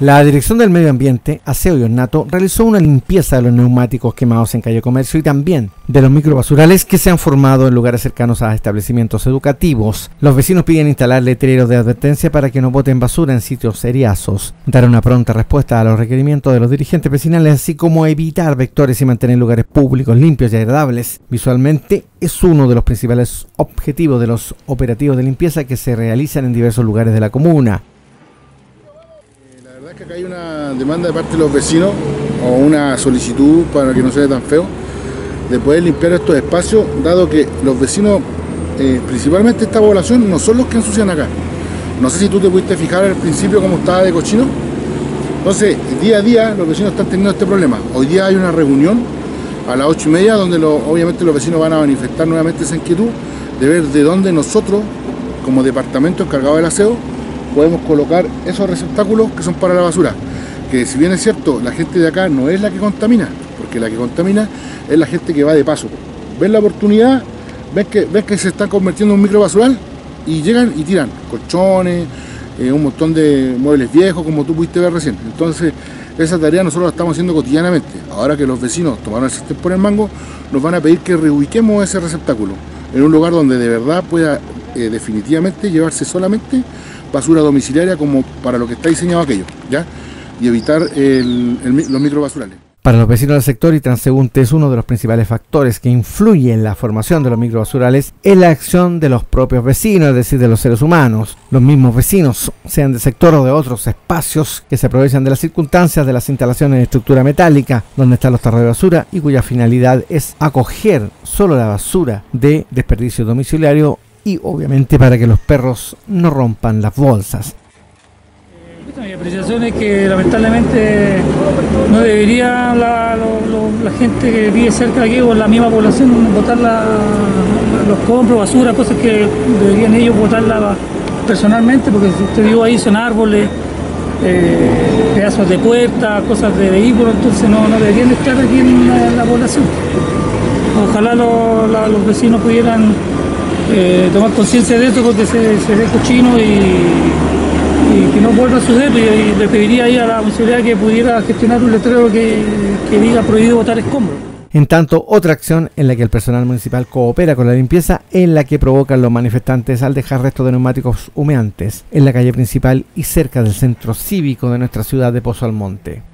La Dirección del Medio Ambiente, Aseo y Ornato realizó una limpieza de los neumáticos quemados en calle Comercio y también de los microbasurales que se han formado en lugares cercanos a establecimientos educativos. Los vecinos piden instalar letreros de advertencia para que no boten basura en sitios seriazos, dar una pronta respuesta a los requerimientos de los dirigentes vecinales, así como evitar vectores y mantener lugares públicos limpios y agradables. Visualmente es uno de los principales objetivos de los operativos de limpieza que se realizan en diversos lugares de la comuna acá hay una demanda de parte de los vecinos o una solicitud para que no sea tan feo de poder limpiar estos espacios, dado que los vecinos, eh, principalmente esta población, no son los que ensucian acá. No sé si tú te pudiste fijar al principio cómo estaba de cochino. Entonces, día a día los vecinos están teniendo este problema. Hoy día hay una reunión a las ocho y media donde obviamente los vecinos van a manifestar nuevamente esa inquietud de ver de dónde nosotros, como departamento encargado del aseo, podemos colocar esos receptáculos que son para la basura. Que si bien es cierto, la gente de acá no es la que contamina, porque la que contamina es la gente que va de paso. Ven la oportunidad, ven que, ven que se está convirtiendo en un microbasural y llegan y tiran colchones, eh, un montón de muebles viejos, como tú pudiste ver recién. Entonces, esa tarea nosotros la estamos haciendo cotidianamente. Ahora que los vecinos tomaron el sistema por el mango, nos van a pedir que reubiquemos ese receptáculo en un lugar donde de verdad pueda eh, definitivamente llevarse solamente basura domiciliaria como para lo que está diseñado aquello, ¿ya? Y evitar los microbasurales. Para los vecinos del sector y transeúntes, uno de los principales factores que influye en la formación de los microbasurales es la acción de los propios vecinos, es decir, de los seres humanos. Los mismos vecinos, sean del sector o de otros espacios, que se aprovechan de las circunstancias de las instalaciones de estructura metálica, donde están los tarros de basura y cuya finalidad es acoger solo la basura de desperdicio domiciliario y obviamente para que los perros no rompan las bolsas. Mi apreciación es que lamentablemente no debería la, gente que vive cerca de aquí o la misma población botar los compros, basura, cosas que deberían ellos botarla personalmente, porque si usted vive ahí son árboles, eh, pedazos de puerta, cosas de vehículos, entonces no, deberían estar aquí en la, población. Ojalá los vecinos pudieran eh, tomar conciencia de esto porque se, ve cochino y, que no vuelva a suceder y, le pediría ahí a la municipalidad que pudiera gestionar un letrero que, que diga prohibido botar escombros. En tanto, otra acción en la que el personal municipal coopera con la limpieza es la que provocan los manifestantes al dejar restos de neumáticos humeantes en la calle principal y cerca del centro cívico de nuestra ciudad de Pozo Almonte.